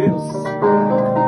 Deus.